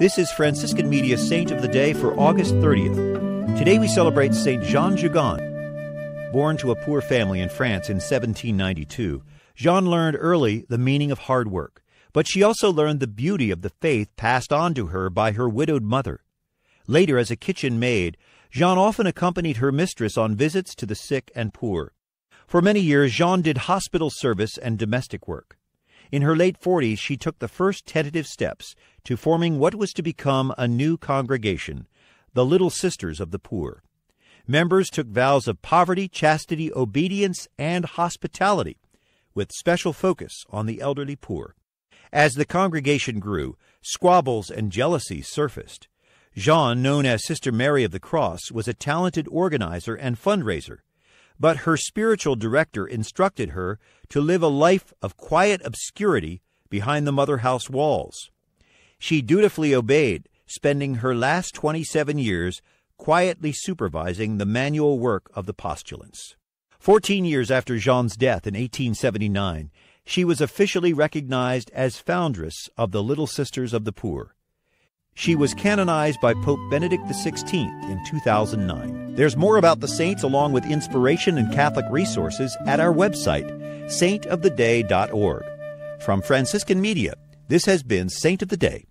This is Franciscan Media Saint of the Day for August 30th. Today we celebrate Saint Jeanne Jugan. Born to a poor family in France in 1792, Jeanne learned early the meaning of hard work, but she also learned the beauty of the faith passed on to her by her widowed mother. Later, as a kitchen maid, Jeanne often accompanied her mistress on visits to the sick and poor. For many years, Jean did hospital service and domestic work. In her late 40s, she took the first tentative steps to forming what was to become a new congregation, the Little Sisters of the Poor. Members took vows of poverty, chastity, obedience, and hospitality, with special focus on the elderly poor. As the congregation grew, squabbles and jealousies surfaced. Jeanne, known as Sister Mary of the Cross, was a talented organizer and fundraiser but her spiritual director instructed her to live a life of quiet obscurity behind the mother house walls. She dutifully obeyed, spending her last 27 years quietly supervising the manual work of the postulants. Fourteen years after Jeanne's death in 1879, she was officially recognized as foundress of the Little Sisters of the Poor. She was canonized by Pope Benedict XVI in 2009. There's more about the saints along with inspiration and Catholic resources at our website, saintoftheday.org. From Franciscan Media, this has been Saint of the Day.